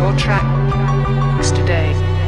Your tracks today.